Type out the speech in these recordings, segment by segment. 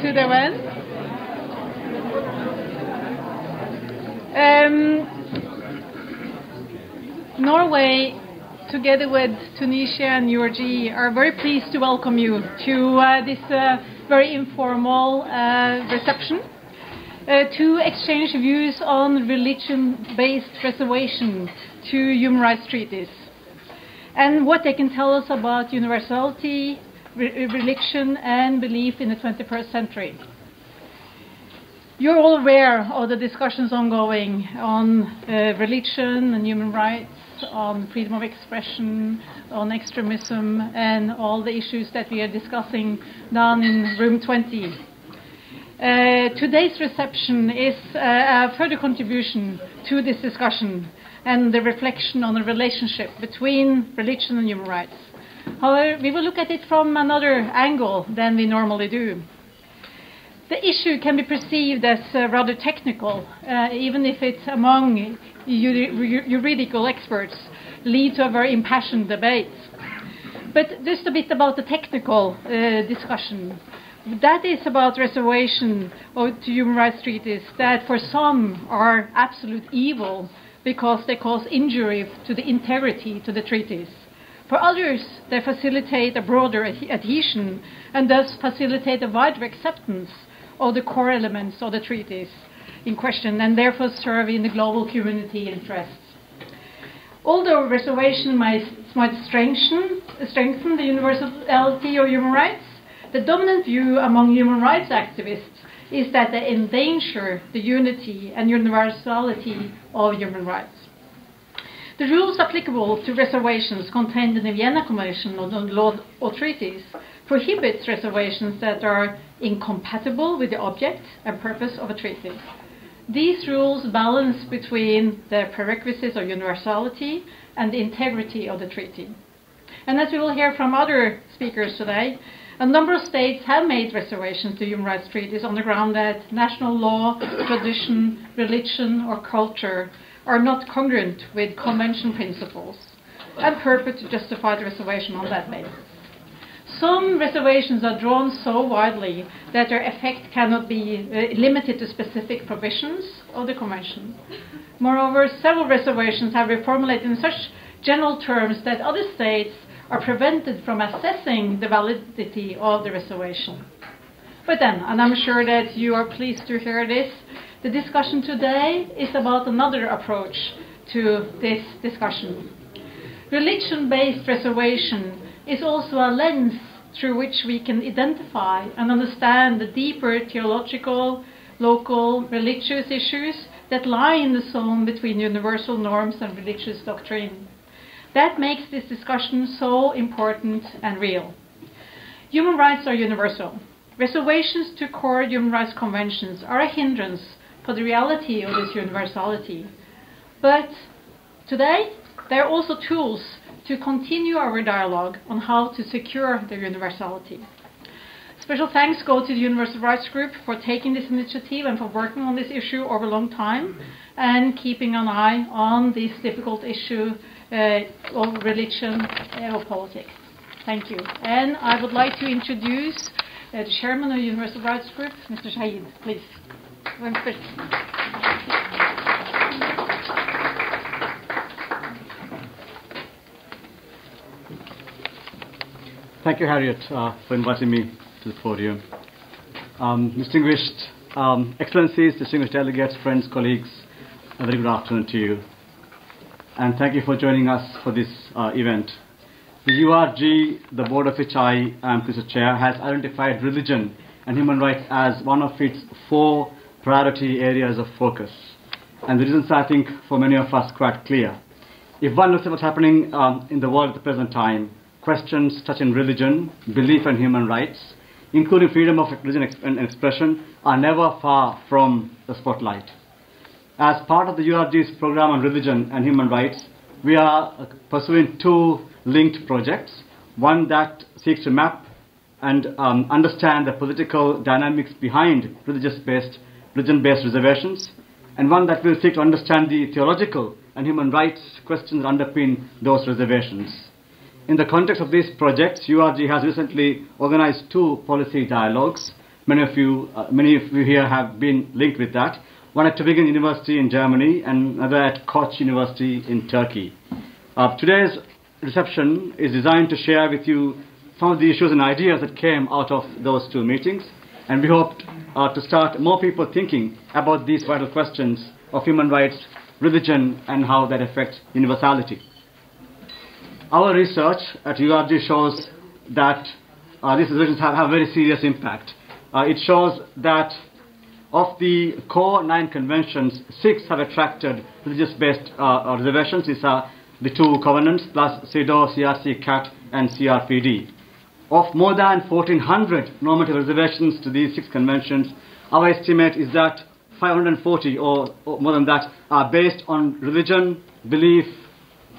to the event. Um, Norway, together with Tunisia and URG, are very pleased to welcome you to uh, this uh, very informal uh, reception uh, to exchange views on religion-based reservation to human rights treaties and what they can tell us about universality, religion, and belief in the 21st century. You're all aware of the discussions ongoing on uh, religion and human rights, on freedom of expression, on extremism, and all the issues that we are discussing down in room 20. Uh, today's reception is uh, a further contribution to this discussion and the reflection on the relationship between religion and human rights. However, we will look at it from another angle than we normally do. The issue can be perceived as uh, rather technical, uh, even if it, among juridical experts, lead to a very impassioned debate. But just a bit about the technical uh, discussion. That is about reservation to human rights treaties that for some are absolute evil because they cause injury to the integrity to the treaties. For others, they facilitate a broader adhesion and thus facilitate a wider acceptance of the core elements of the treaties in question and therefore serve in the global community interests. Although reservation might, might strengthen, strengthen the universality of human rights, the dominant view among human rights activists is that they endanger the unity and universality of human rights. The rules applicable to reservations contained in the Vienna Convention on the Law or Treaties prohibits reservations that are incompatible with the object and purpose of a treaty. These rules balance between the prerequisites of universality and the integrity of the treaty. And as we will hear from other speakers today, a number of states have made reservations to human rights treaties on the ground that national law, tradition, religion, or culture are not congruent with convention principles and purport to justify the reservation on that basis. Some reservations are drawn so widely that their effect cannot be uh, limited to specific provisions of the Convention. Moreover, several reservations have been formulated in such general terms that other states are prevented from assessing the validity of the reservation. But then, and I'm sure that you are pleased to hear this, the discussion today is about another approach to this discussion. Religion based reservation is also a lens through which we can identify and understand the deeper theological, local, religious issues that lie in the zone between universal norms and religious doctrine. That makes this discussion so important and real. Human rights are universal. Reservations to core human rights conventions are a hindrance for the reality of this universality. But today, there are also tools to continue our dialogue on how to secure the universality. Special thanks go to the Universal Rights Group for taking this initiative and for working on this issue over a long time and keeping an eye on this difficult issue uh, of religion uh, or politics. Thank you. And I would like to introduce uh, the chairman of the Universal Rights Group, Mr. Shaheed, please. Thank you, Harriet, uh, for inviting me to the podium. Um, distinguished um, Excellencies, distinguished delegates, friends, colleagues, a very good afternoon to you and thank you for joining us for this uh, event. The URG, the board of which I am the chair, has identified religion and human rights as one of its four priority areas of focus. And the reasons, I think, for many of us quite clear. If one looks at what's happening um, in the world at the present time, questions touching religion, belief, and human rights, including freedom of religion and expression, are never far from the spotlight. As part of the URG's program on religion and human rights, we are uh, pursuing two linked projects. One that seeks to map and um, understand the political dynamics behind religious-based, religion-based reservations, and one that will seek to understand the theological and human rights questions that underpin those reservations. In the context of these projects, URG has recently organized two policy dialogues many of you, uh, many of you here have been linked with that. One at Tübingen University in Germany and another at Koç University in Turkey. Uh, today's reception is designed to share with you some of the issues and ideas that came out of those two meetings, and we hope uh, to start more people thinking about these vital questions of human rights, religion, and how that affects universality. Our research at URG shows that uh, these resolutions have, have a very serious impact. Uh, it shows that of the core nine conventions, six have attracted religious-based uh, reservations. These are the two covenants plus CEDAW, CRC, CAT, and CRPD. Of more than 1,400 normative reservations to these six conventions, our estimate is that 540 or, or more than that are based on religion, belief,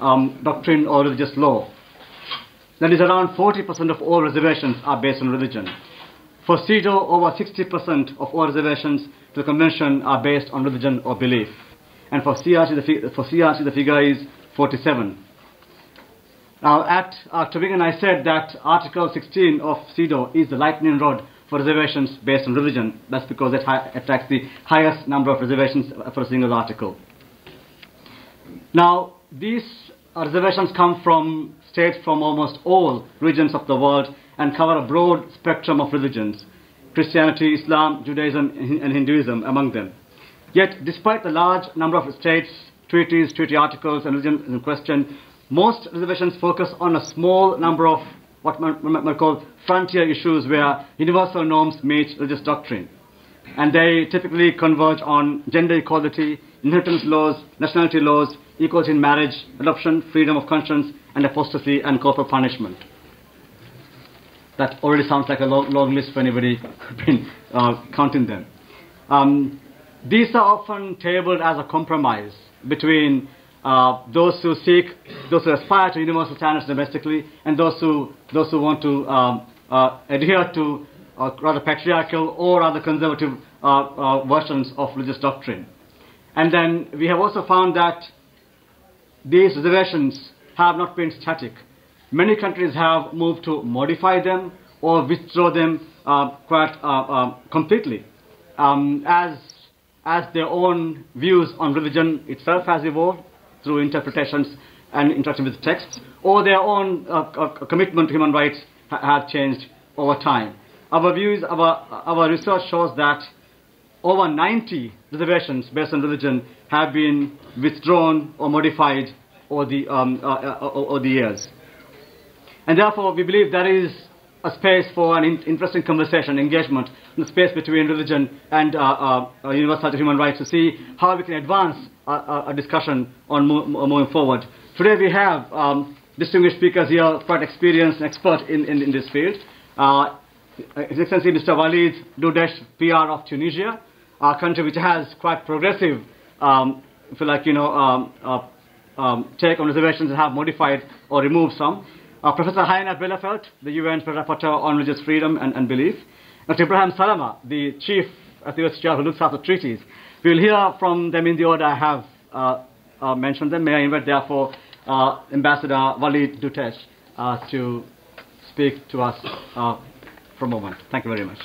um, doctrine, or religious law. That is around 40% of all reservations are based on religion. For CEDAW, over 60% of all reservations to the convention are based on religion or belief. And for CRC, the, for CRC, the figure is 47. Now, at uh, Tübingen, I said that Article 16 of CEDAW is the lightning rod for reservations based on religion. That's because it attracts the highest number of reservations for a single article. Now, these reservations come from states from almost all regions of the world and cover a broad spectrum of religions Christianity, Islam, Judaism, and Hinduism among them. Yet, despite the large number of states, treaties, treaty articles, and religions in question, most reservations focus on a small number of what might call frontier issues where universal norms meet religious doctrine. And they typically converge on gender equality, inheritance laws, nationality laws, equality in marriage, adoption, freedom of conscience, and apostasy and corporal punishment. That already sounds like a long, long list for anybody been uh, counting them. Um, these are often tabled as a compromise between uh, those who seek, those who aspire to universal standards domestically, and those who, those who want to um, uh, adhere to uh, rather patriarchal or rather conservative uh, uh, versions of religious doctrine. And then we have also found that these reservations have not been static. Many countries have moved to modify them or withdraw them quite completely um, as, as their own views on religion itself has evolved through interpretations and interaction with texts, or their own uh, uh, commitment to human rights ha- have changed over time. Our views, our, our research shows that over 90 reservations based on religion have been withdrawn or modified over the, um, uh, uh over the years. And therefore, we believe there is a space for an in- interesting conversation, engagement, the space between religion and uh, uh, uh universal human rights to see how we can advance a, discussion on mo- moving forward. Today we have um, distinguished speakers here, quite experienced and expert in, in, in this field. Uh, His Excellency Mr. Walid Doudech, PR of Tunisia, a country which has quite progressive, um, if you like, you know, um, uh, um, take on reservations and have modified or removed some. Uh, Professor Heiner Bielefeldt, the UN Rapporteur on Religious Freedom and, and Belief. Dr. Ibrahim Salama, the Chief at the OHCHR who looks after treaties. We will hear from them in the order I have uh, uh, mentioned them. May I invite, therefore, uh, Ambassador Walid Doudech uh, to speak to us uh, for a moment. Thank you very much.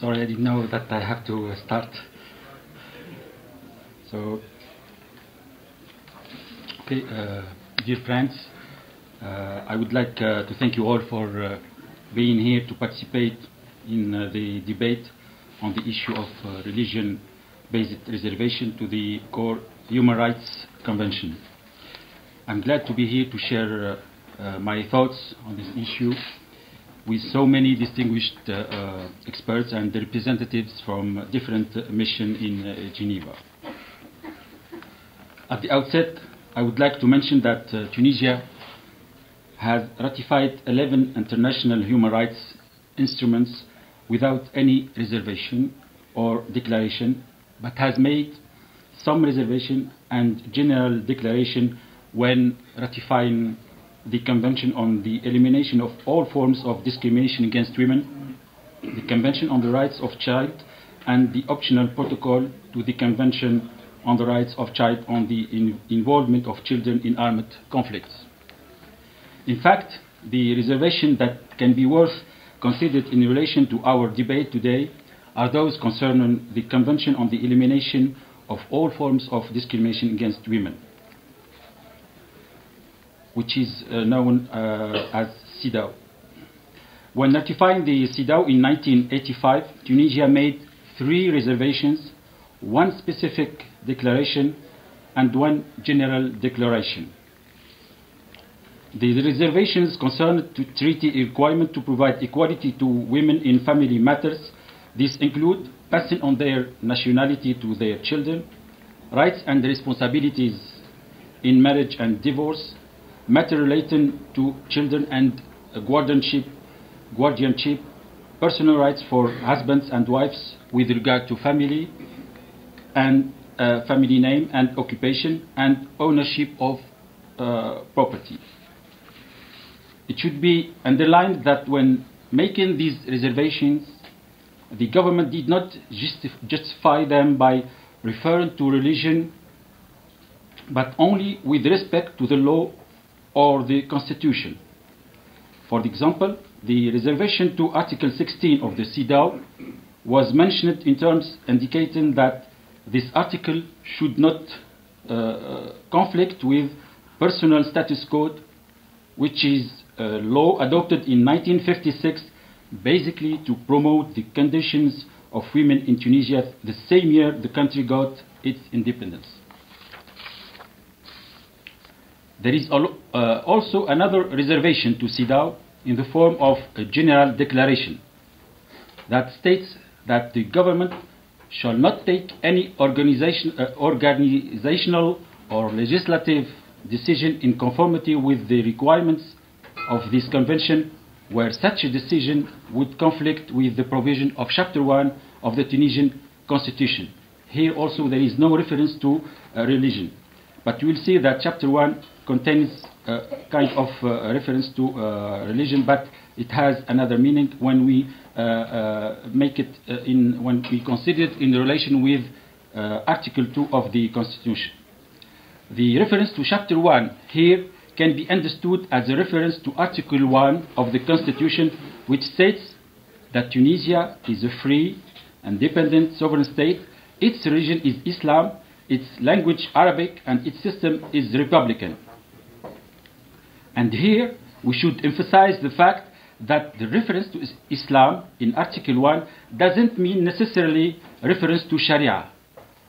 Sorry, I didn't know that I have to start. So, okay, uh, dear friends, uh, I would like uh, to thank you all for uh, being here to participate in uh, the debate on the issue of uh, religion-based reservation to the core Human Rights Convention. I'm glad to be here to share my thoughts on this issue with so many distinguished uh, uh, experts and representatives from different uh, missions in Geneva. At the outset, I would like to mention that Tunisia has ratified 11 international human rights instruments without any reservation or declaration, but has made some reservation and general declaration when ratifying the Convention on the Elimination of All Forms of Discrimination Against Women, the Convention on the Rights of Child, and the optional protocol to the Convention on the Rights of Child on the in involvement of children in armed conflicts. In fact, the reservation that can be worth considered in relation to our debate today are those concerning the Convention on the Elimination of All Forms of Discrimination Against Women, which is uh, known uh, as CEDAW. When notifying the CEDAW in 1985, Tunisia made three reservations, one specific declaration, and one general declaration. The reservations concerned the treaty requirement to provide equality to women in family matters. These include passing on their nationality to their children, rights and responsibilities in marriage and divorce, matter relating to children and guardianship, guardianship, personal rights for husbands and wives with regard to family and uh, family name and occupation, and ownership of uh, property. It should be underlined that when making these reservations, the government did not justif justify them by referring to religion, but only with respect to the law or the constitution. For example, the reservation to Article 16 of the CEDAW was mentioned in terms indicating that this article should not uh, conflict with personal status code, which is a law adopted in 1956 basically to promote the conditions of women in Tunisia the same year the country got its independence. There is uh, also another reservation to CEDAW in the form of a general declaration that states that the government shall not take any organization, uh, organizational or legislative decision in conformity with the requirements of this convention where such a decision would conflict with the provision of Chapter 1 of the Tunisian Constitution. Here also there is no reference to uh, religion. But you will see that Chapter 1 contains a kind of uh, reference to uh, religion, but it has another meaning when we uh, make it in, when we consider it in relation with Article 2 of the Constitution. The reference to Chapter 1 here can be understood as a reference to Article 1 of the Constitution, which states that Tunisia is a free, and independent, sovereign state. Its religion is Islam, its language Arabic, and its system is republican. And here we should emphasize the fact that the reference to Islam in Article 1 doesn't mean necessarily reference to Sharia,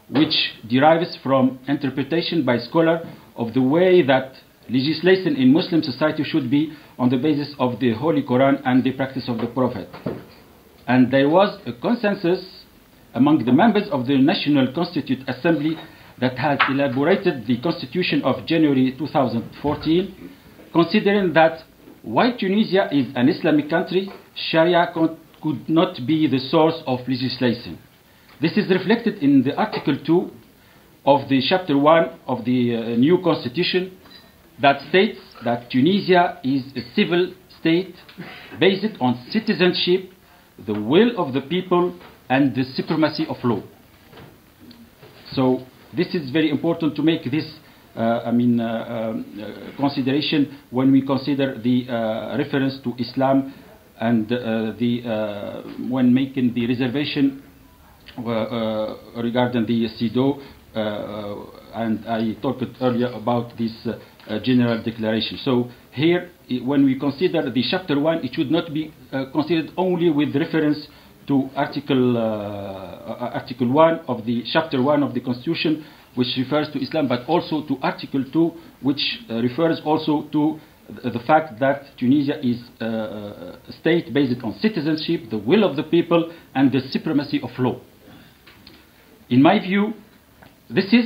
which derives from interpretation by scholar of the way that legislation in Muslim society should be on the basis of the Holy Quran and the practice of the Prophet. And there was a consensus among the members of the National Constituent Assembly that has elaborated the Constitution of January 2014 considering that while Tunisia is an Islamic country, Sharia could not be the source of legislation. This is reflected in the Article 2 of the Chapter 1 of the uh, new Constitution that states that Tunisia is a civil state based on citizenship, the will of the people, and the supremacy of law. So this is very important to make this Uh, I mean, uh, uh, consideration when we consider the uh, reference to Islam and uh, the when making the reservation regarding the CEDAW, and I talked earlier about this general declaration. So here, when we consider the chapter 1, it should not be considered only with reference to Article, uh, Article 1 of the Chapter 1 of the Constitution, which refers to Islam, but also to Article 2, which uh, refers also to the fact that Tunisia is uh, a state based on citizenship, the will of the people, and the supremacy of law. In my view, this is,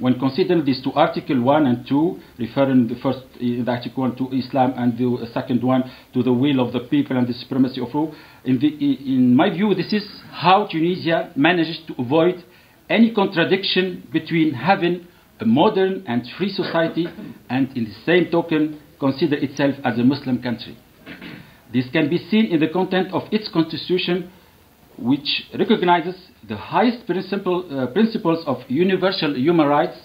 when considering these two Article 1 and 2, referring the first in the Article 1 to Islam and the second one to the will of the people and the supremacy of law, in, the, in my view, this is how Tunisia managed to avoid any contradiction between having a modern and free society and in the same token consider itself as a Muslim country. This can be seen in the content of its constitution, which recognizes the highest principle, uh, principles of universal human rights,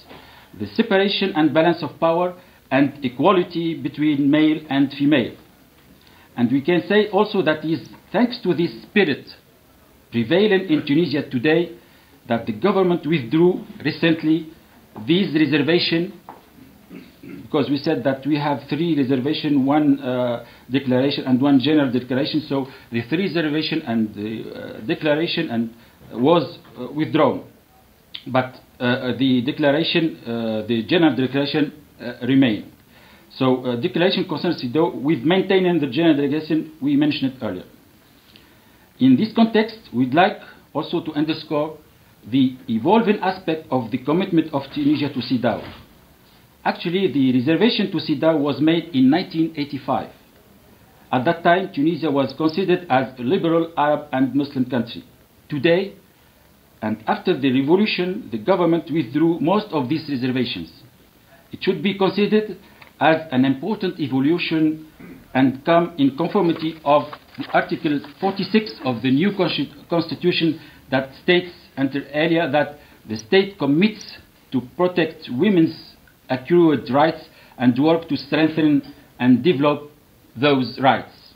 the separation and balance of power, and equality between male and female. And we can say also that is thanks to this spirit prevailing in Tunisia today that the government withdrew recently these reservation because we said that we have three reservation, one uh, declaration and one general declaration. So the three reservation and the uh, declaration and was uh, withdrawn, but uh, the declaration, uh, the general declaration uh, remain. So declaration concerns CEDAW with maintaining the general declaration we mentioned it earlier. In this context, we'd like also to underscore the evolving aspect of the commitment of Tunisia to CEDAW. Actually, the reservation to CEDAW was made in 1985. At that time, Tunisia was considered as a liberal Arab and Muslim country. Today, and after the revolution, the government withdrew most of these reservations. It should be considered as an important evolution and come in conformity of Article 46 of the new constitution that states inter alia that the state commits to protect women's accrued rights and work to strengthen and develop those rights.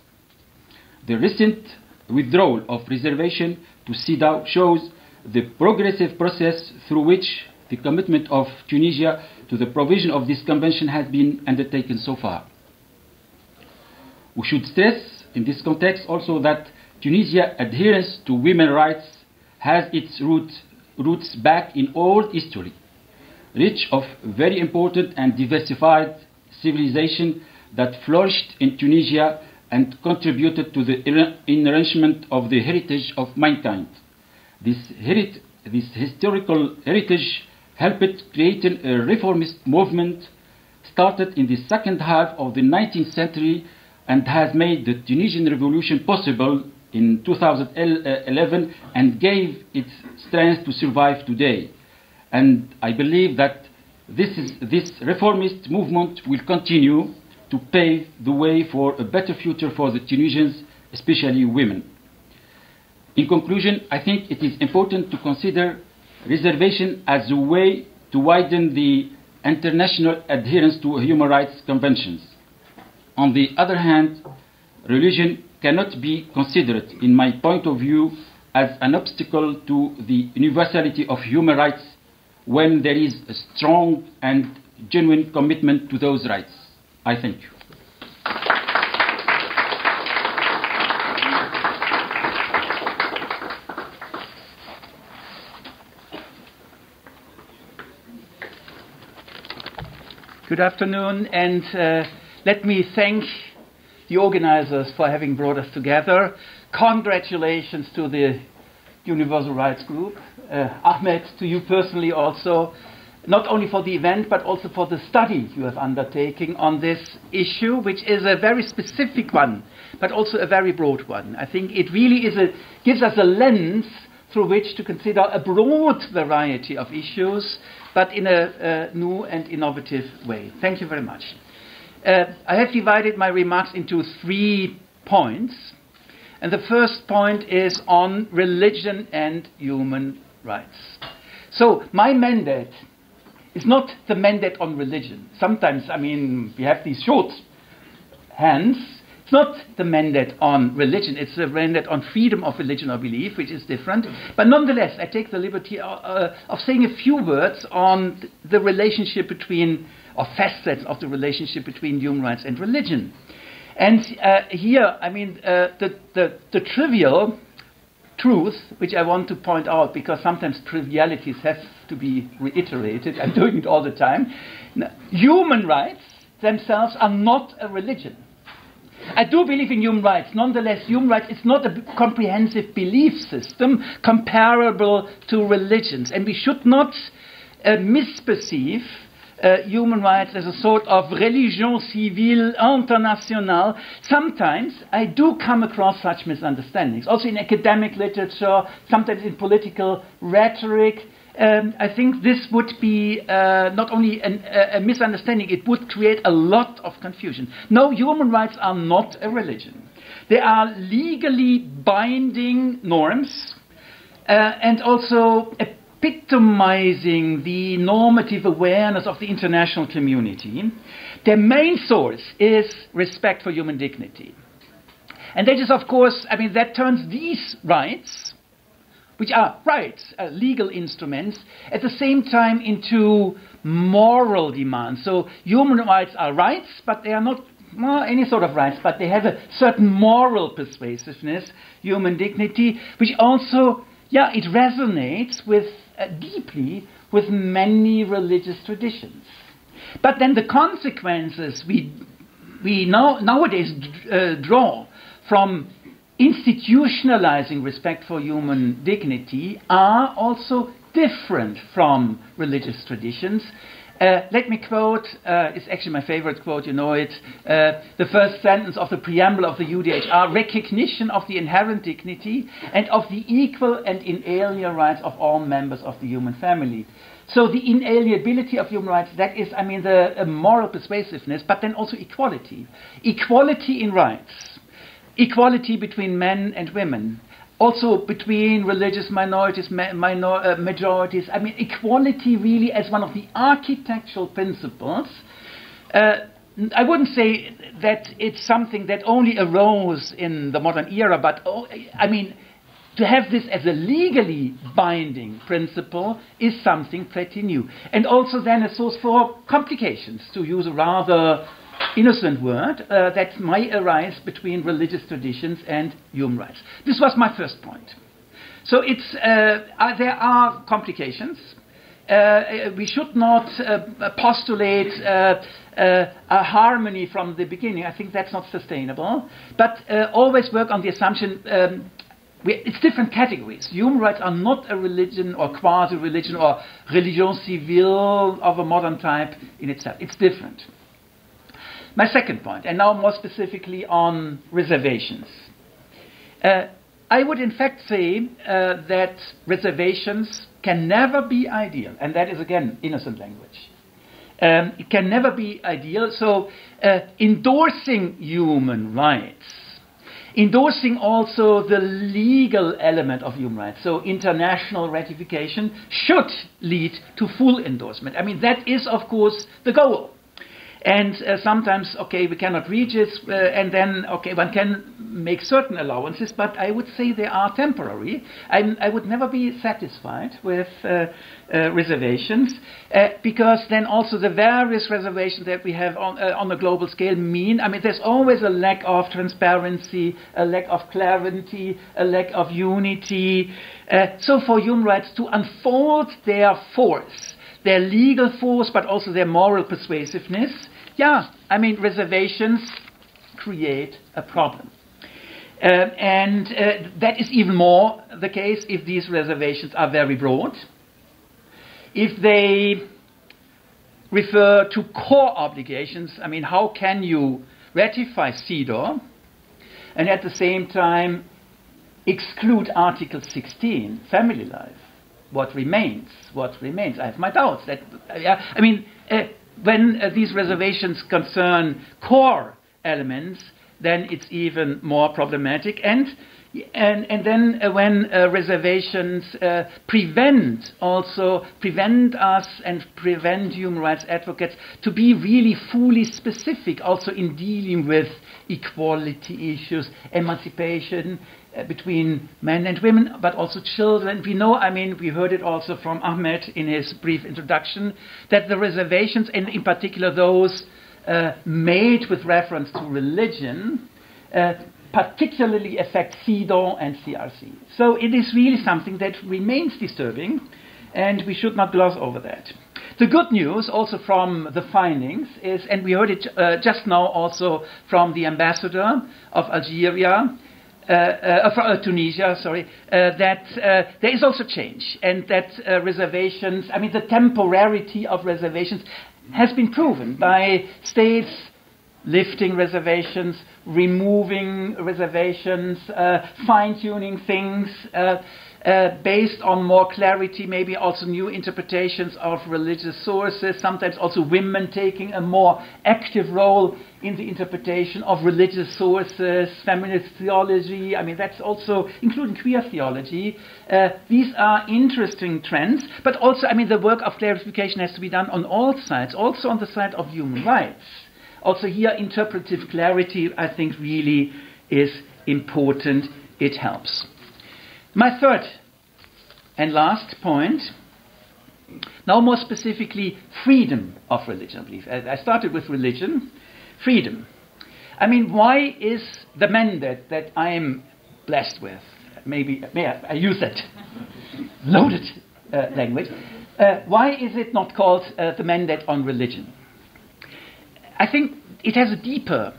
The recent withdrawal of reservation to CEDAW shows the progressive process through which the commitment of Tunisia to the provision of this convention has been undertaken so far. We should stress in this context also that Tunisia's adherence to women's rights has its root, roots back in old history, rich of very important and diversified civilization that flourished in Tunisia and contributed to the enrichment of the heritage of mankind. This, herit- this historical heritage helped create a reformist movement started in the second half of the 19th century and has made the Tunisian revolution possible in 2011 and gave its strength to survive today. And I believe that this, is, this reformist movement will continue to pave the way for a better future for the Tunisians, especially women. In conclusion, I think it is important to consider reservation as a way to widen the international adherence to human rights conventions. On the other hand, religion cannot be considered, in my point of view, as an obstacle to the universality of human rights when there is a strong and genuine commitment to those rights. I thank you. Good afternoon, and uh, let me thank the organizers for having brought us together. Congratulations to the Universal Rights Group. Uh, Ahmed, to you personally also, not only for the event, but also for the study you have undertaken on this issue, which is a very specific one, but also a very broad one. I think it really is a, gives us a lens through which to consider a broad variety of issues but in a, a new and innovative way. Thank you very much. Uh, I have divided my remarks into three points. And the first point is on religion and human rights. So, my mandate is not the mandate on religion. Sometimes, I mean, we have these short hands it's not the mandate on religion, it's the mandate on freedom of religion or belief, which is different. But nonetheless, I take the liberty of, uh, uh, of saying a few words on the relationship between, or facets of the relationship between human rights and religion. And uh, here, I mean, uh, the, the, the trivial truth, which I want to point out because sometimes trivialities have to be reiterated, I'm doing it all the time. Human rights themselves are not a religion. I do believe in human rights. Nonetheless, human rights is not a comprehensive belief system comparable to religions. And we should not uh, misperceive uh, human rights as a sort of religion civile internationale. Sometimes I do come across such misunderstandings, also in academic literature, sometimes in political rhetoric. um, I think this would be uh, not only an, a, a misunderstanding, it would create a lot of confusion. No, human rights are not a religion. They are legally binding norms uh, and also epitomizing the normative awareness of the international community. Their main source is respect for human dignity. And that is, of course, I mean, that turns these rights, which are rights, uh, legal instruments, at the same time into moral demands. So human rights are rights, but they are not well, any sort of rights, but they have a certain moral persuasiveness, human dignity, which also, yeah, it resonates with uh, deeply with many religious traditions. But then the consequences we we now, nowadays uh, draw from institutionalizing respect for human dignity are also different from religious traditions. Uh, let me quote, uh, it's actually my favorite quote, you know it, uh, the first sentence of the preamble of the UDHR recognition of the inherent dignity and of the equal and inalienable rights of all members of the human family. So the inalienability of human rights, that is, I mean, the moral persuasiveness, but then also equality. Equality in rights, equality between men and women, also between religious minorities, minor, uh, majorities. I mean, equality really as one of the architectural principles. Uh, I wouldn't say that it's something that only arose in the modern era, but oh, I mean, to have this as a legally binding principle is something pretty new. And also then a source for complications, to use a rather innocent word uh, that might arise between religious traditions and human rights. This was my first point. So it's, uh, uh, there are complications. Uh, we should not uh, postulate uh, a harmony from the beginning. I think that's not sustainable. But always work on the assumption um, it's different categories. Human rights are not a religion or quasi religion or religion civile of a modern type in itself. It's different. My second point, and now more specifically on reservations. Uh, I would in fact say uh, that reservations can never be ideal, and that is again innocent language. Um, it can never be ideal. So, uh, endorsing human rights, endorsing also the legal element of human rights, so international ratification, should lead to full endorsement. I mean, that is, of course, the goal. And uh, sometimes, okay, we cannot reach it, uh, and then, okay, one can make certain allowances, but I would say they are temporary. I'm, i would never be satisfied with uh, uh reservations, uh, because then also the various reservations that we have on, uh, on a global scale mean, I mean, there's always a lack of transparency, a lack of clarity, a lack of unity. so for human rights to unfold their force, their legal force, but also their moral persuasiveness, yeah, I mean, reservations create a problem. Uh, and uh, that is even more the case if these reservations are very broad. If they refer to core obligations, I mean, how can you ratify CEDAW and at the same time exclude Article 16, family life? What remains, what remains. I have my doubts. That uh, I mean, uh, when uh, these reservations concern core elements, then it's even more problematic. And and, and then uh, when uh, reservations uh, prevent also prevent us and prevent human rights advocates to be really fully specific also in dealing with equality issues, emancipation, uh, between men and women, but also children. We know, I mean, we heard it also from Ahmed in his brief introduction, that the reservations, and in particular those uh, made with reference to religion, uh, particularly affect CEDAW and CRC. So it is really something that remains disturbing, and we should not gloss over that. The good news, also from the findings, is, and we heard it uh, just now also from the ambassador of Algeria, uh, uh, uh, Tunisia, sorry, that there is also change and that reservations, I mean, the temporarity of reservations has been proven by states lifting reservations, removing reservations, uh, fine tuning things. Uh, uh, based on more clarity, maybe also new interpretations of religious sources, sometimes also women taking a more active role in the interpretation of religious sources, feminist theology, I mean, that's also including queer theology. Uh, these are interesting trends, but also, I mean, the work of clarification has to be done on all sides, also on the side of human rights. Also, here, interpretive clarity, I think, really is important. It helps. My third and last point, now more specifically, freedom of religion, I believe. I started with religion, freedom. I mean, why is the mandate that I am blessed with, maybe may I, I use that loaded uh, language, uh, why is it not called uh, the mandate on religion? I think it has a deeper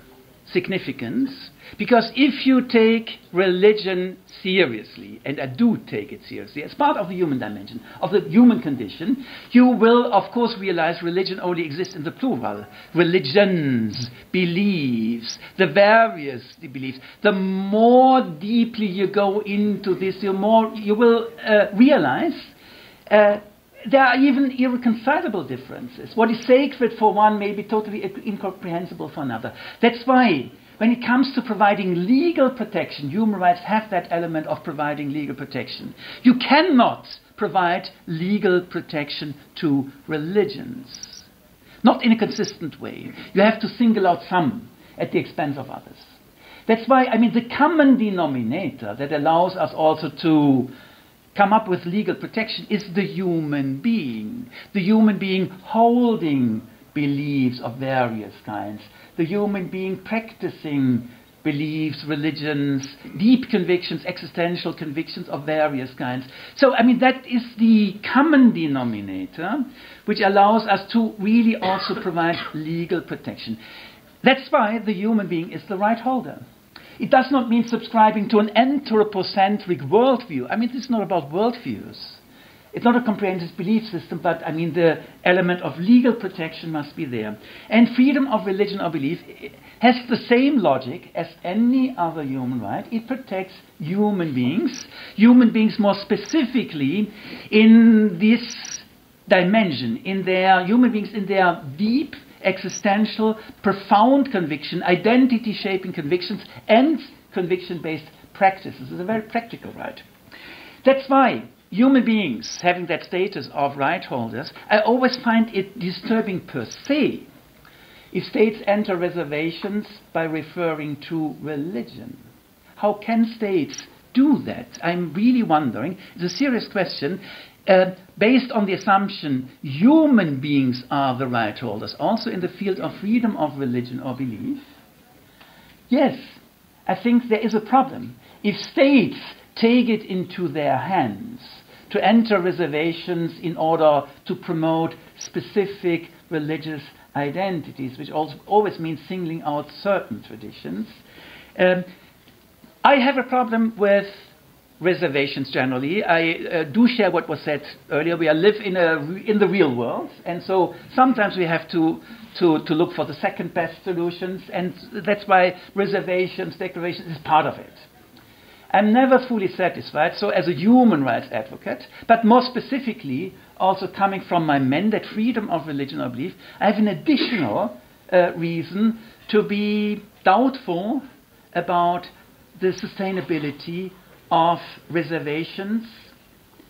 significance because if you take religion seriously, and I do take it seriously, as part of the human dimension, of the human condition, you will, of course, realize religion only exists in the plural. Religions, beliefs, the various beliefs. The more deeply you go into this, the more you will uh, realize. Uh, there are even irreconcilable differences. What is sacred for one may be totally incomprehensible for another. That's why when it comes to providing legal protection, human rights have that element of providing legal protection. You cannot provide legal protection to religions, not in a consistent way. You have to single out some at the expense of others. That's why, I mean, the common denominator that allows us also to come up with legal protection is the human being. The human being holding beliefs of various kinds, the human being practicing beliefs, religions, deep convictions, existential convictions of various kinds. So, I mean, that is the common denominator which allows us to really also provide legal protection. That's why the human being is the right holder. It does not mean subscribing to an anthropocentric worldview. I mean, this is not about worldviews. It's not a comprehensive belief system, but I mean, the element of legal protection must be there. And freedom of religion or belief has the same logic as any other human right. It protects human beings, human beings more specifically in this dimension, in their human beings, in their deep existential, profound conviction, identity shaping convictions, and conviction based practices. It's a very practical right. That's why human beings having that status of right holders, I always find it disturbing per se if states enter reservations by referring to religion. How can states do that? I'm really wondering. It's a serious question. Uh, based on the assumption human beings are the right holders, also in the field of freedom of religion or belief, yes, I think there is a problem. If states take it into their hands to enter reservations in order to promote specific religious identities, which also always means singling out certain traditions. Um, I have a problem with reservations generally. I uh, do share what was said earlier. We live in, a, in the real world, and so sometimes we have to, to, to look for the second best solutions, and that's why reservations, declarations is part of it. I'm never fully satisfied, so as a human rights advocate, but more specifically, also coming from my mandate, freedom of religion or belief, I have an additional uh, reason to be doubtful about the sustainability of reservations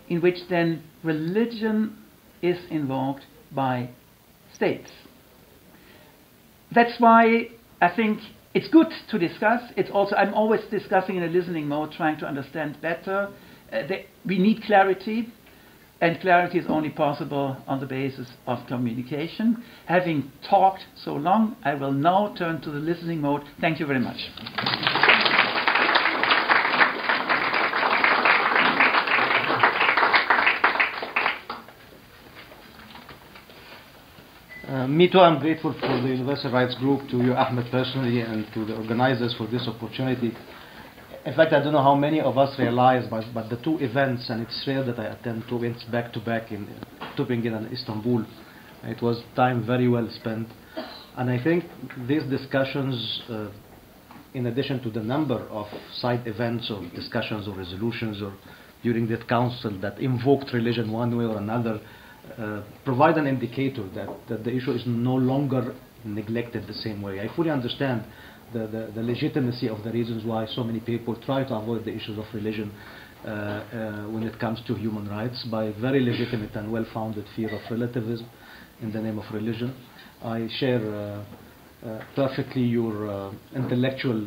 in which then religion is invoked by states. That's why I think it's good to discuss. It's also I'm always discussing in a listening mode, trying to understand better. Uh, we need clarity, and clarity is only possible on the basis of communication. Having talked so long, I will now turn to the listening mode. Thank you very much. Me too, I'm grateful for the Universal Rights Group, to you, Ahmed, personally, and to the organizers for this opportunity. In fact, I don't know how many of us realize, but, but the two events, and it's rare that I attend two events back to back in Tübingen and Istanbul. It was time very well spent. And I think these discussions, uh, in addition to the number of side events or discussions or resolutions or during that council that invoked religion one way or another uh, provide an indicator that, that the issue is no longer neglected the same way. I fully understand the, the, the legitimacy of the reasons why so many people try to avoid the issues of religion uh, uh, when it comes to human rights by very legitimate and well-founded fear of relativism in the name of religion. I share uh, uh, perfectly your intellectual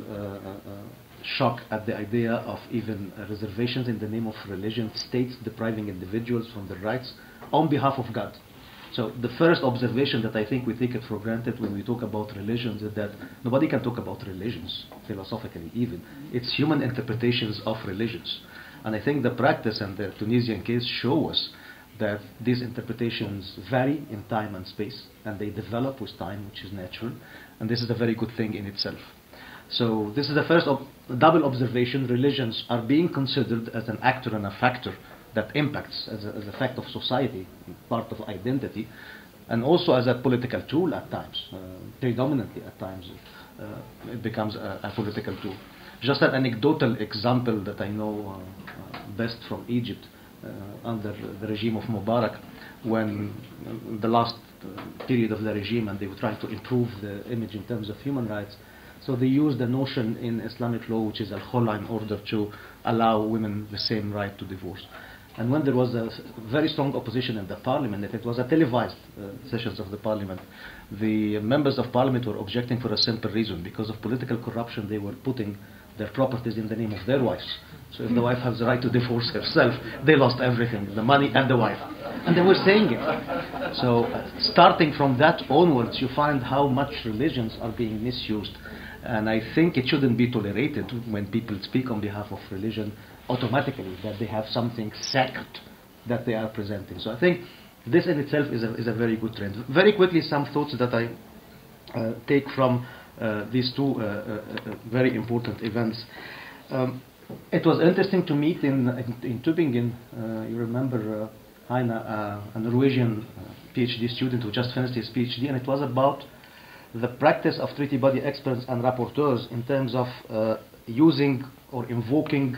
shock at the idea of even reservations in the name of religion, states depriving individuals from their rights on behalf of God. So the first observation that I think we take it for granted when we talk about religions is that nobody can talk about religions, philosophically even. It's human interpretations of religions. And I think the practice and the Tunisian case show us that these interpretations vary in time and space, and they develop with time, which is natural, and this is a very good thing in itself. So this is the first ob- double observation. Religions are being considered as an actor and a factor that impacts as a, as a fact of society, part of identity, and also as a political tool at times, uh, predominantly at times, uh, it becomes a, a political tool. Just an anecdotal example that I know uh, uh, best from Egypt uh, under the regime of Mubarak, when the last uh, period of the regime and they were trying to improve the image in terms of human rights. So they used the notion in Islamic law, which is al-khula, in order to allow women the same right to divorce. And when there was a very strong opposition in the parliament, if it was a televised uh, sessions of the parliament, the members of parliament were objecting for a simple reason. Because of political corruption, they were putting their properties in the name of their wives. So if the wife has the right to divorce herself, they lost everything, the money and the wife. And they were saying it. So uh, starting from that onwards, you find how much religions are being misused. And I think it shouldn't be tolerated when people speak on behalf of religion automatically that they have something sacred that they are presenting. So I think this in itself is a, is a very good trend. Very quickly, some thoughts that I uh, take from uh, these two uh, uh, uh, very important events. Um, it was interesting to meet in, in, in Tübingen. Uh, you remember Heine, a Norwegian PhD student who just finished his PhD, and it was about the practice of treaty body experts and rapporteurs in terms of uh, using or invoking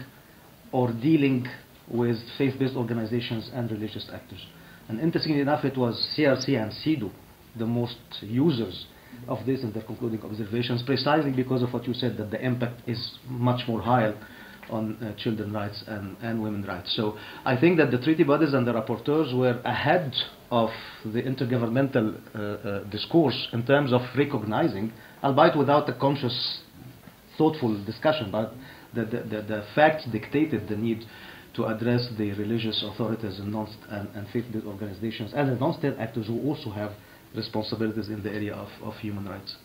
or dealing with faith-based organizations and religious actors. And interestingly enough, it was CRC and CEDAW, the most users of this in their concluding observations, precisely because of what you said, that the impact is much more higher on uh, children's rights and, and women's rights. So I think that the treaty bodies and the rapporteurs were ahead of the intergovernmental uh, uh, discourse in terms of recognizing, albeit without a conscious, thoughtful discussion, but the, the, the, the facts dictated the need to address the religious authorities and, non and, and faith-based organizations and the non-state actors who also have responsibilities in the area of, of human rights.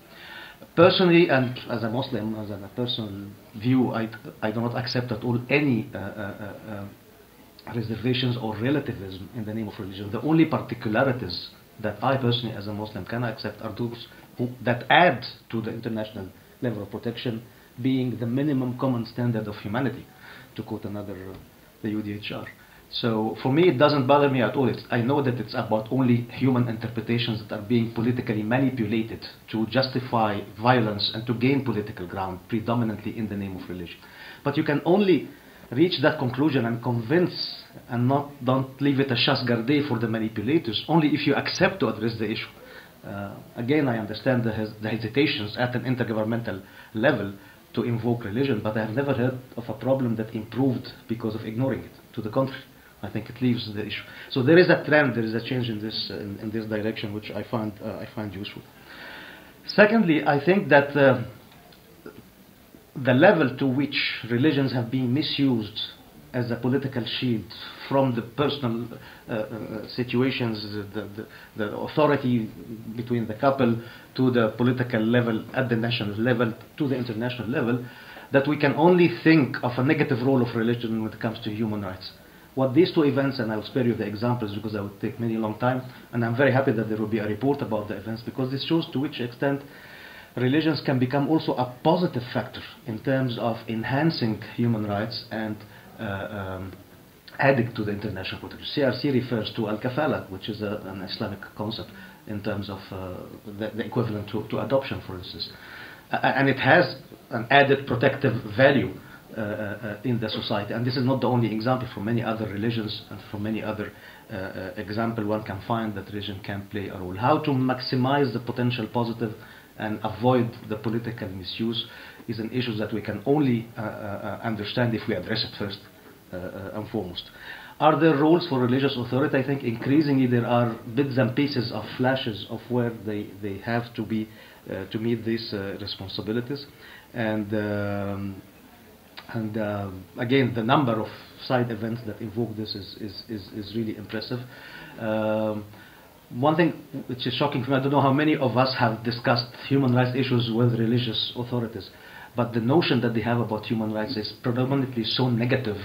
Personally, and as a Muslim, as a personal view, I, I do not accept at all any uh, uh, uh, reservations or relativism in the name of religion. The only particularities that I personally, as a Muslim, can accept are those who, that add to the international level of protection, being the minimum common standard of humanity, to quote another, uh, the UDHR. So for me, it doesn't bother me at all. It's, I know that it's about only human interpretations that are being politically manipulated to justify violence and to gain political ground, predominantly in the name of religion. But you can only reach that conclusion and convince and not don't leave it a chasse gardée for the manipulators only if you accept to address the issue. Uh, again, I understand the, hes- the hesitations at an intergovernmental level to invoke religion, but I have never heard of a problem that improved because of ignoring it. To the contrary, I think it leaves the issue. So there is a trend, there is a change in this in, in this direction, which I find uh, I find useful. Secondly, I think that uh, the level to which religions have been misused as a political shield from the personal uh, uh, situations, the, the, the authority between the couple to the political level, at the national level, to the international level, that we can only think of a negative role of religion when it comes to human rights. What these two events, and I'll spare you the examples because I would take many long time, and I'm very happy that there will be a report about the events because this shows to which extent religions can become also a positive factor in terms of enhancing human rights and uh, um, adding to the international protection. CRC refers to al-kafala, which is a, an Islamic concept in terms of uh, the, the equivalent to, to adoption, for instance. And it has an added protective value in the society. And this is not the only example. For many other religions and for many other uh, uh, example, one can find that religion can play a role. How to maximize the potential positive and avoid the political misuse is an issue that we can only uh, uh, understand if we address it first uh, uh, and foremost. Are there roles for religious authority? I think increasingly there are bits and pieces of flashes of where they, they have to be uh, to meet these uh, responsibilities. And, um, and um again, the number of side events that invoke this is, is, is, is really impressive. Um, one thing which is shocking for me, I don't know how many of us have discussed human rights issues with religious authorities, but the notion that they have about human rights is predominantly so negative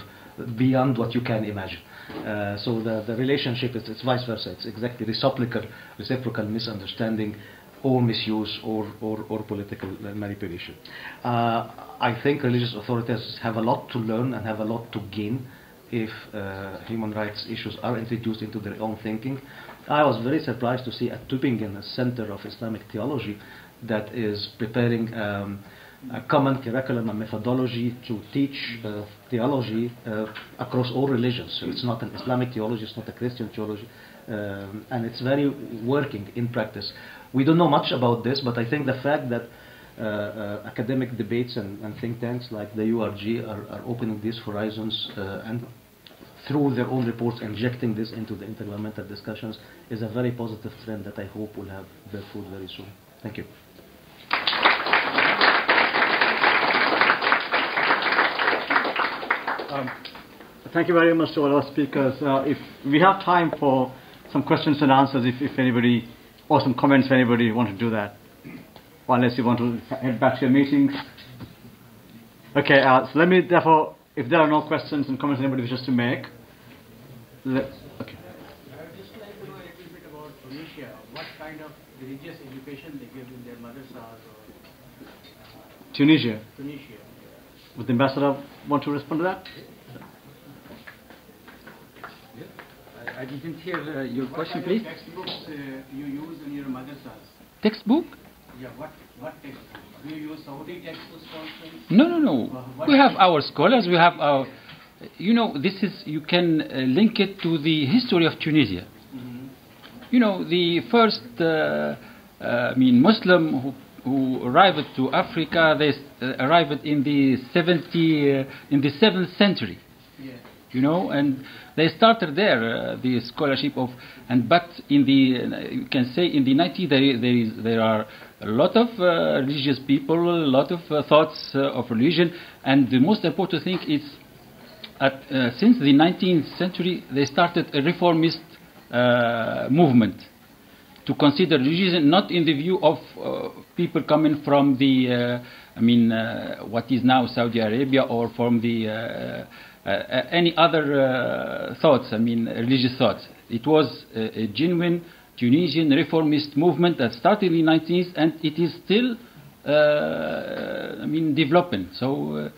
beyond what you can imagine. Uh, so the, the relationship is it's vice versa. It's exactly reciprocal, reciprocal misunderstanding or misuse or, or, or political manipulation. Uh, I think religious authorities have a lot to learn and have a lot to gain if uh, human rights issues are introduced into their own thinking. I was very surprised to see at Tübingen a center of Islamic theology that is preparing um, a common curriculum and methodology to teach uh, theology uh, across all religions. So it's not an Islamic theology, it's not a Christian theology, um, and it's very working in practice. We don't know much about this, but I think the fact that academic debates and, and, think tanks like the URG are, are opening these horizons uh, and through their own reports injecting this into the intergovernmental discussions is a very positive trend that I hope will have fruit very soon. Thank you. Um, thank you very much to all our speakers. Uh, if we have time for some questions and answers, if, if anybody, or some comments, if anybody want to do that, unless you want to head back to your meetings. Okay, uh, so let me therefore, if there are no questions and comments anybody wishes to make, let, okay. I would just like to know a little bit about Tunisia. What kind of religious education they give in their madrasas or Tunisia. Tunisia? Would the ambassador want to respond to that? I, I didn't hear uh, your What question, kind please. of textbooks uh, you use in your madrasas? Textbook? Yeah, what what textbooks? Do you use Saudi textbooks, for? No, no, no. What We have our scholars. We have our. You know, this is you can uh, link it to the history of Tunisia. Mhm. You know, the first, uh, uh, I mean, Muslim who, who arrived to Africa, they uh, arrived in the 70, uh, in the 7th century. Yeah. You know, and they started there uh, the scholarship of, and but in the uh, you can say in the 90s there there is there are a lot of uh, religious people, a lot of uh, thoughts uh, of religion, and the most important thing is at, uh, since the 19th century, they started a reformist uh, movement to consider religion not in the view of uh, people coming from the, I mean, what is now Saudi Arabia or from the any other thoughts, I mean, religious thoughts. It was a genuine Tunisian reformist movement that started in the 19th and it is still, uh, I mean, developing. So. Uh,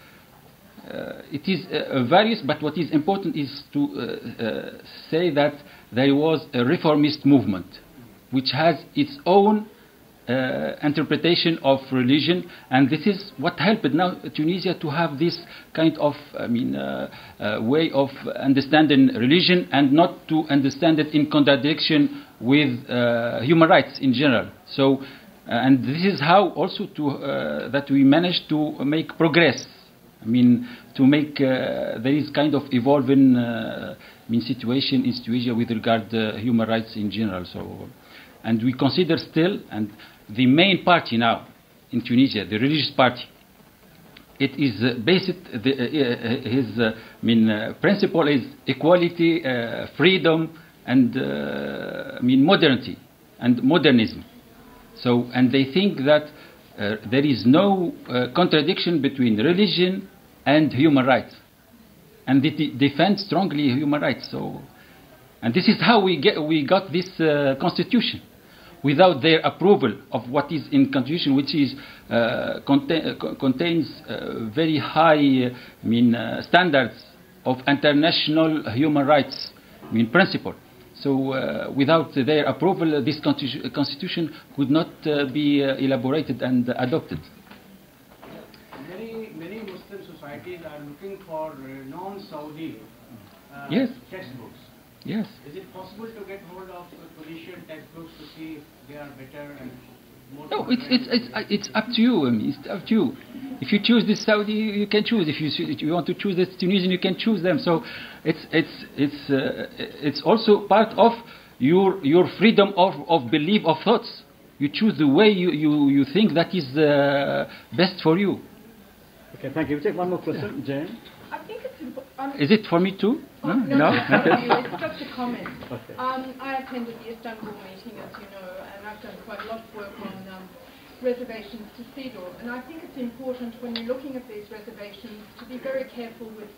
uh, it is uh, various, but what is important is to say that there was a reformist movement which has its own uh, interpretation of religion, and this is what helped now Tunisia to have this kind of, I mean, uh, uh, way of understanding religion and not to understand it in contradiction with uh, human rights in general. So, uh, and this is how also to, uh, that we managed to make progress I mean, to make uh, there is kind of evolving I mean, situation in Tunisia with regard to human rights in general. So, and we consider still, and the main party now in Tunisia, the religious party, it is uh, based the, uh, his uh, I mean principle is equality, freedom, and uh, I mean modernity and modernism. So, and they think that uh, there is no uh, contradiction between religion and human rights, and they de- defend strongly human rights. So, and this is how we get we got this uh, constitution. Without their approval of what is in constitution, which is uh, contain, uh, contains very high, I mean, standards of international human rights, I mean, principle. So, uh, without their approval, this constitution could not uh, be uh, elaborated and adopted. Many many Muslim societies are looking for uh, non-Saudi uh, Yes. textbooks. Yes. Is it possible to get hold of uh, Tunisian textbooks to see if they are better and? No, it's, it's, it's, uh, it's up to you. I mean, it's up to you. If you choose this Saudi, you can choose. If you, if you want to choose this Tunisian, you can choose them. So it's, it's, it's, uh, it's also part of your, your freedom of, of belief, of thoughts. You choose the way you, you, you think that is uh, best for you. Okay, thank you. We'll take one more question. Jane? I think it's important. Is it for me too? Oh, no, not you, it's just a comment. Okay. Um, I attended the Istanbul meeting, as you know, and I've done quite a lot of work on um, reservations to CEDAW. And I think it's important when you're looking at these reservations to be very careful with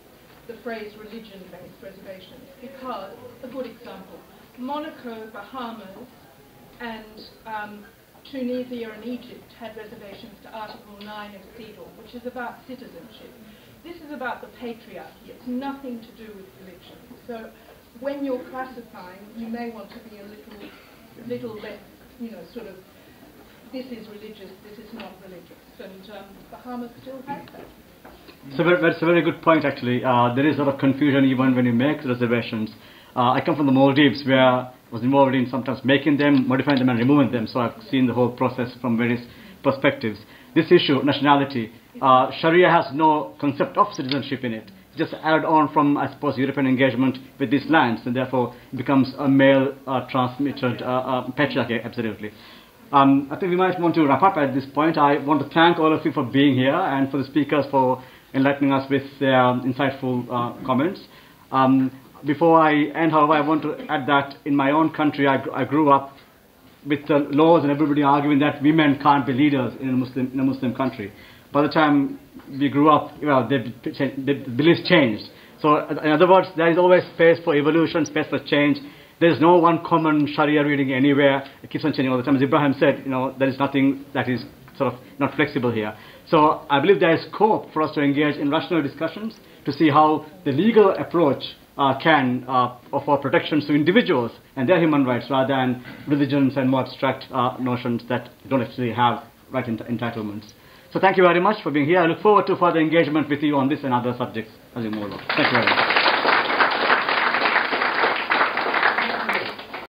the phrase religion-based reservations, because, a good example, Monaco, Bahamas, and um, Tunisia and Egypt had reservations to Article 9 of CEDAW, which is about citizenship. This is about the patriarchy. It's nothing to do with religion. So when you're classifying, you may want to be a little, little less, you know, sort of, this is religious, this is not religious. And um, Bahamas still has that. So that's a very good point actually. Uh, there is a lot of confusion even when you make reservations. Uh, I come from the Maldives where I was involved in sometimes making them, modifying them and removing them. So I've seen the whole process from various perspectives. This issue, nationality, uh, Sharia has no concept of citizenship in it. It's just added on from, I suppose, European engagement with these lands and therefore becomes a male uh, transmitted uh, uh, patriarchy, absolutely. Um, I think we might want to wrap up at this point. I want to thank all of you for being here and for the speakers for enlightening us with their insightful uh, comments. Um, before I end, however, I want to add that in my own country, I, I grew up with the laws and everybody arguing that women can't be leaders in a Muslim, in a Muslim country. By the time we grew up, well, the, the beliefs changed. So, in other words, there is always space for evolution, space for change. There is no one common Sharia reading anywhere. It keeps on changing all the time. As Ibrahim said, you know, there is nothing that is sort of not flexible here. So I believe there is scope for us to engage in rational discussions to see how the legal approach uh, can uh, offer protections to individuals and their human rights rather than religions and more abstract uh, notions that don't actually have right ent- entitlements. So thank you very much for being here. I look forward to further engagement with you on this and other subjects as we move along. Thank you very much.